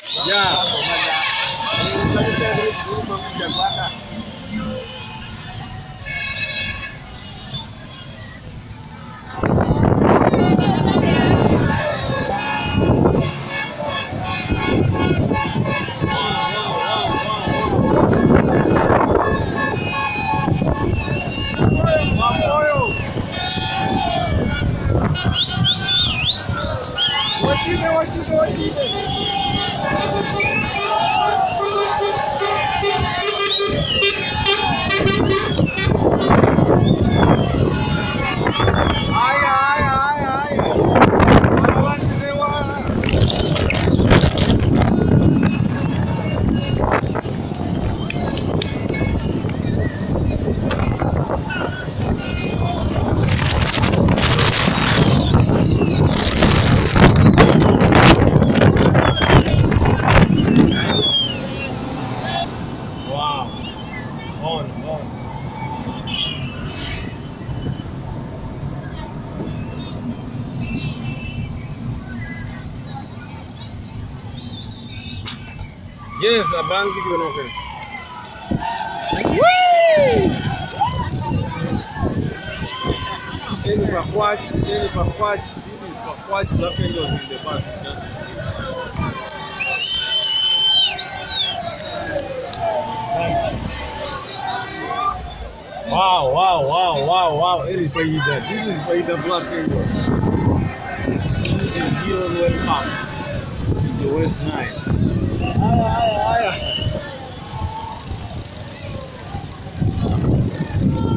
Ya. Tadi saya. What you do, what you do, what you do? Yes, abangi tunoke. Any Pakwach, any Pakwach, this is Pakwach black angels in the bus. Just Wow, wow, wow, wow, wow. Eri Paida. This is Paida Black Angel. Heroes welcome to West Nile. Oh, my God.